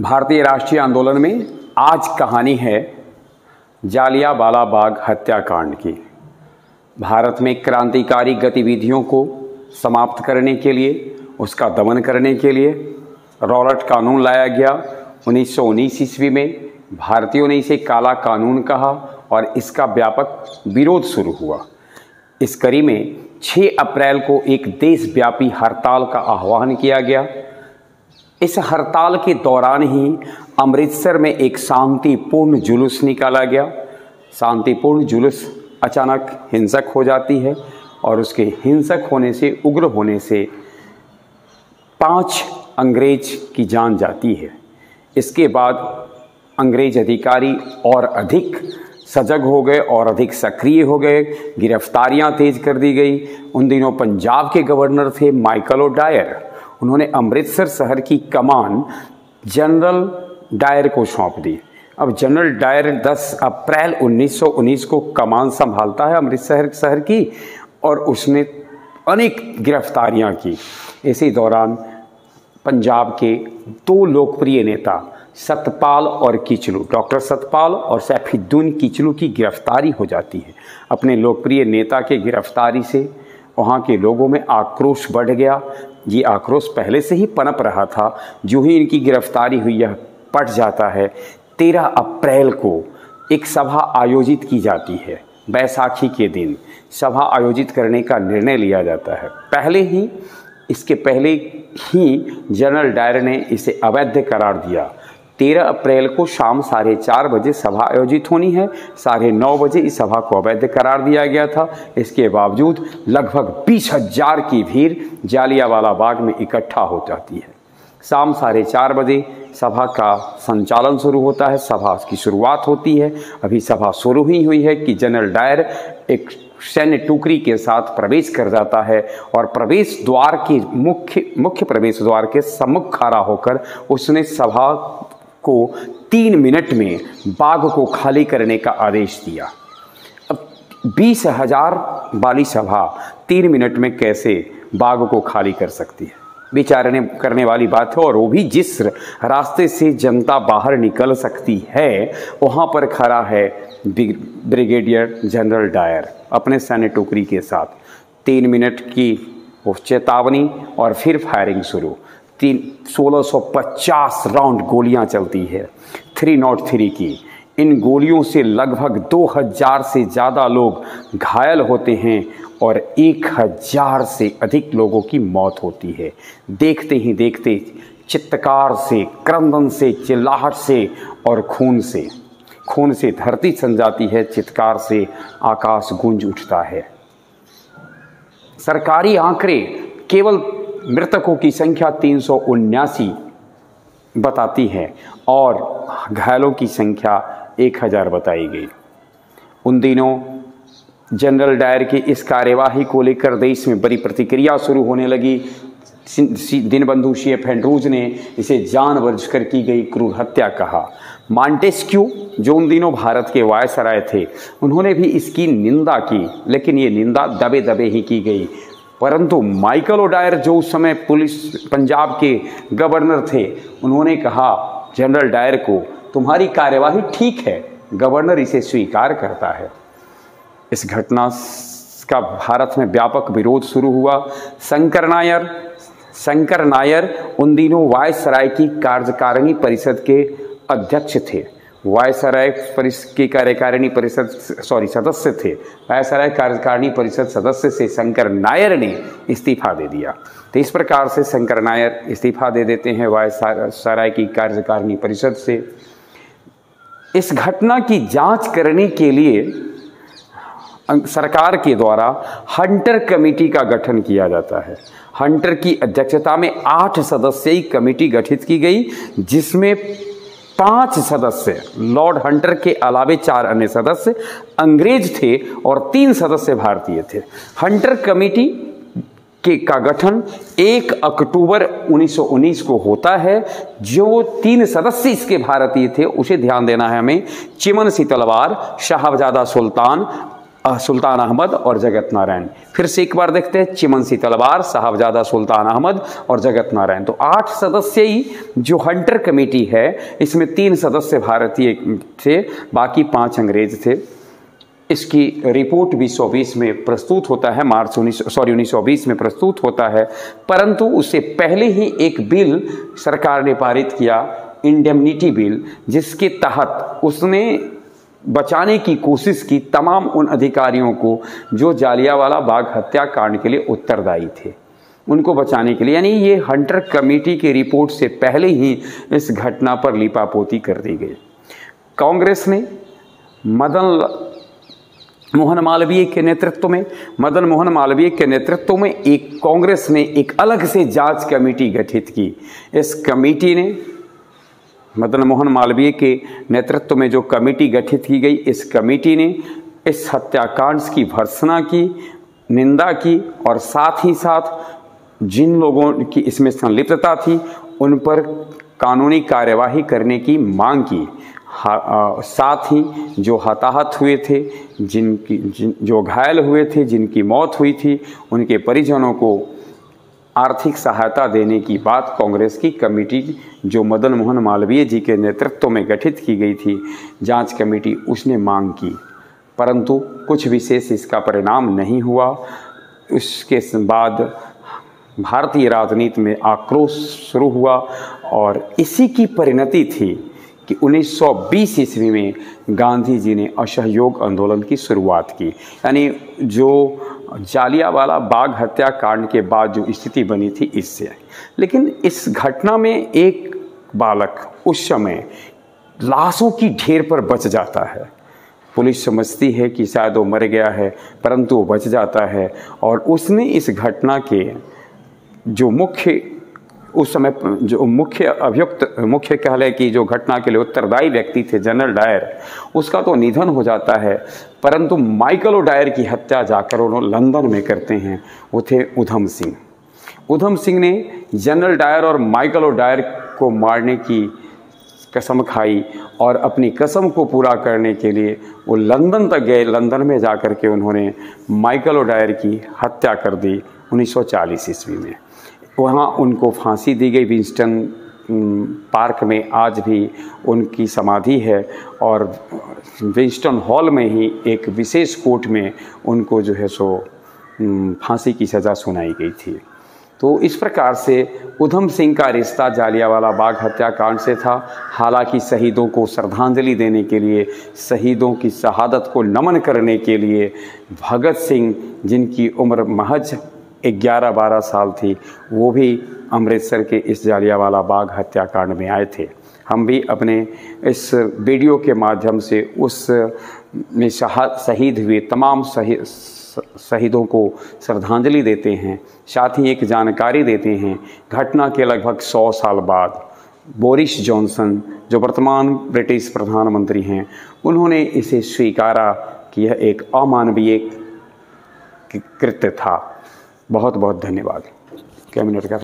भारतीय राष्ट्रीय आंदोलन में आज कहानी है जालिया बाला बाग हत्याकांड की। भारत में क्रांतिकारी गतिविधियों को समाप्त करने के लिए, उसका दमन करने के लिए रॉलट कानून लाया गया। 1919 ईस्वी में भारतीयों ने इसे काला कानून कहा और इसका व्यापक विरोध शुरू हुआ। इस कड़ी में 6 अप्रैल को एक देशव्यापी हड़ताल का आह्वान किया गया। इस हड़ताल के दौरान ही अमृतसर में एक शांतिपूर्ण जुलूस निकाला गया। शांतिपूर्ण जुलूस अचानक हिंसक हो जाती है और उसके हिंसक होने से, उग्र होने से पाँच अंग्रेज़ की जान जाती है। इसके बाद अंग्रेज़ अधिकारी और अधिक सजग हो गए और अधिक सक्रिय हो गए। गिरफ्तारियाँ तेज कर दी गई। उन दिनों पंजाब के गवर्नर थे माइकल ओ डायर उन्होंने अमृतसर शहर की कमान जनरल डायर को सौंप दी। अब जनरल डायर 10 अप्रैल 1919 को कमान संभालता है अमृतसर शहर की और उसने अनेक गिरफ्तारियाँ की। इसी दौरान पंजाब के दो लोकप्रिय नेता सतपाल और किचलू, डॉक्टर सतपाल और सैफिद्दून किचलू की गिरफ्तारी हो जाती है। अपने लोकप्रिय नेता के गिरफ्तारी से वहाँ के लोगों में आक्रोश बढ़ गया। ये आक्रोश पहले से ही पनप रहा था। जो ही इनकी गिरफ्तारी हुई, यह पट जाता है। तेरह अप्रैल को एक सभा आयोजित की जाती है, बैसाखी के दिन। सभा आयोजित करने का निर्णय लिया जाता है। पहले ही, इसके पहले ही जनरल डायर ने इसे अवैध करार दिया। तेरह अप्रैल को शाम साढ़े चार बजे सभा आयोजित होनी है। साढ़े नौ बजे इस सभा को अवैध करार दिया गया था। इसके बावजूद लगभग बीस हज़ार की भीड़ जालियावाला बाग में इकट्ठा हो जाती है। शाम साढ़े चार बजे सभा का संचालन शुरू होता है। सभा की शुरुआत होती है। अभी सभा शुरू ही हुई है कि जनरल डायर एक सैन्य टुकड़ी के साथ प्रवेश कर जाता है और प्रवेश द्वार के मुख्य मुख्य प्रवेश द्वार के सम्मुख खड़ा होकर उसने सभा को तीन मिनट में बाग को खाली करने का आदेश दिया। अब बीस हज़ार वाली सभा तीन मिनट में कैसे बाग को खाली कर सकती है? विचारने करने वाली बात है और वो भी जिस रास्ते से जनता बाहर निकल सकती है, वहाँ पर खड़ा है ब्रिगेडियर जनरल डायर अपने सैन्य टुकड़ी के साथ। तीन मिनट की चेतावनी और फिर फायरिंग शुरू। तीन 1650 राउंड गोलियाँ चलती है। थ्री नॉट थ्री की। इन गोलियों से लगभग 2000 से ज़्यादा लोग घायल होते हैं और 1000 से अधिक लोगों की मौत होती है। देखते ही देखते चित्तकार से, क्रंदन से, चिल्लाहट से और खून से। खून से धरती सन जाती है चित्कार से आकाश गूंज उठता है। सरकारी आंकड़े केवल मृतकों की संख्या तीन बताती है और घायलों की संख्या एक हज़ार बताई गई। उन दिनों जनरल डायर की इस कार्यवाही को लेकर देश में बड़ी प्रतिक्रिया शुरू होने लगी। दीनबंधु एफ़ एंड्रूज ने इसे जानबूझ कर की गई क्रूर हत्या कहा। मांटेस्क्यू, जो उन दिनों भारत के वायसराय थे, उन्होंने भी इसकी निंदा की, लेकिन ये निंदा दबे दबे ही की गई। परंतु माइकल ओडायर जो उस समय पुलिस, पंजाब के गवर्नर थे, उन्होंने कहा, जनरल डायर को तुम्हारी कार्यवाही ठीक है, गवर्नर इसे स्वीकार करता है। इस घटना का भारत में व्यापक विरोध शुरू हुआ। शंकर नायर शंकर नायर उन दिनों वायसराय की कार्यकारिणी परिषद के अध्यक्ष थे। वायसराय की कार्यकारिणी परिषद सॉरी सदस्य थे। वायसराय कार्यकारिणी परिषद सदस्य से शंकर नायर ने इस्तीफा दे दिया। तो इस प्रकार से शंकर नायर इस्तीफा दे देते हैं वायसराय की कार्यकारिणी परिषद से। इस घटना की जाँच करने के लिए सरकार के द्वारा हंटर कमेटी का गठन किया जाता है। हंटर की अध्यक्षता में आठ सदस्यीय कमेटी गठित की गई, जिसमें पाँच सदस्य, लॉर्ड हंटर के अलावे चार अन्य सदस्य अंग्रेज़ थे और तीन सदस्य भारतीय थे। हंटर कमेटी के का गठन 1 अक्टूबर 1919 को होता है। जो तीन सदस्य इसके भारतीय थे, उसे ध्यान देना है हमें। चिमन सी तलवार, शाहबजादा सुल्तान सुल्तान अहमद और जगत नारायण। फिर से एक बार देखते हैं, चिमनसी तलवार, साहबजादा सुल्तान अहमद और जगत नारायण। तो आठ सदस्य ही जो हंटर कमेटी है, इसमें तीन सदस्य भारतीय थे, बाकी पाँच अंग्रेज़ थे। इसकी रिपोर्ट बीस में प्रस्तुत होता है, मार्च उन्नीस, सॉरी, उन्नीस सौ बीस में प्रस्तुत होता है। परंतु उससे पहले ही एक बिल सरकार ने पारित किया, इंडेमनिटी बिल, जिसके तहत उसने बचाने की कोशिश की तमाम उन अधिकारियों को जो जालियावाला बाग हत्याकांड के लिए उत्तरदायी थे। उनको बचाने के लिए, यानी ये हंटर कमेटी की रिपोर्ट से पहले ही इस घटना पर लिपापोती कर दी गई। कांग्रेस ने मदन मोहन मालवीय के नेतृत्व में, मदन मोहन मालवीय के नेतृत्व में एक कांग्रेस ने एक अलग से जाँच कमेटी गठित की। इस कमेटी ने मदन मोहन मालवीय के नेतृत्व में जो कमेटी गठित की गई इस कमेटी ने इस हत्याकांड की भर्सना की निंदा की और साथ ही साथ जिन लोगों की इसमें संलिप्तता थी उन पर कानूनी कार्यवाही करने की मांग की। आ, साथ ही जो हताहत हुए थे जिनकी जिन जो घायल हुए थे जिनकी मौत हुई थी उनके परिजनों को आर्थिक सहायता देने की बात कांग्रेस की कमेटी जो मदन मोहन मालवीय जी के नेतृत्व में गठित की गई थी, जाँच कमेटी उसने मांग की। परंतु कुछ विशेष इसका परिणाम नहीं हुआ। उसके बाद भारतीय राजनीति में आक्रोश शुरू हुआ और इसी की परिणति थी कि 1920 ईस्वी में गांधी जी ने असहयोग आंदोलन की शुरुआत की। यानी जो जालियावाला बाग हत्याकांड के बाद जो स्थिति बनी थी इससे। लेकिन इस घटना में एक बालक उस समय लाशों की ढेर पर बच जाता है। पुलिस समझती है कि शायद वो मर गया है, परंतु वो बच जाता है। और उसने इस घटना के जो मुख्य उस समय जो मुख्य अभियुक्त, मुख्य कह लें कि जो घटना के लिए उत्तरदायी व्यक्ति थे, जनरल डायर, उसका तो निधन हो जाता है। परंतु माइकल ओ डायर की हत्या जाकर उन्होंने लंदन में करते हैं। वो थे उधम सिंह। उधम सिंह ने जनरल डायर और माइकल ओ डायर को मारने की कसम खाई और अपनी कसम को पूरा करने के लिए वो लंदन तक गए। लंदन में जाकर के उन्होंने माइकल डायर की हत्या कर दी 1940 ईस्वी में। वहाँ उनको फांसी दी गई। विंस्टन पार्क में आज भी उनकी समाधि है और विंस्टन हॉल में ही एक विशेष कोर्ट में उनको जो है सो फांसी की सज़ा सुनाई गई थी। तो इस प्रकार से उधम सिंह का रिश्ता जालियावाला बाग हत्याकांड से था। हालाँकि शहीदों को श्रद्धांजलि देने के लिए, शहीदों की शहादत को नमन करने के लिए भगत सिंह, जिनकी उम्र महज ग्यारह बारह साल थी, वो भी अमृतसर के इस जालियावाला बाग हत्याकांड में आए थे। हम भी अपने इस वीडियो के माध्यम से उस में शहीद हुए तमाम शहीदों को श्रद्धांजलि देते हैं, साथ ही एक जानकारी देते हैं, घटना के लगभग सौ साल बाद बोरिस जॉनसन, जो वर्तमान ब्रिटिश प्रधानमंत्री हैं, उन्होंने इसे स्वीकारा कि यह एक अमानवीय कृत्य था। बहुत बहुत धन्यवाद कैबिनेट का